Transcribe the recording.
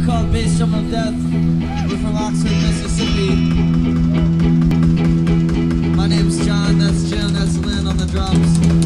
We're called Bass Drum of Death. We're from Oxford, Mississippi. My name's John, that's Jim, that's Lynn on the drums.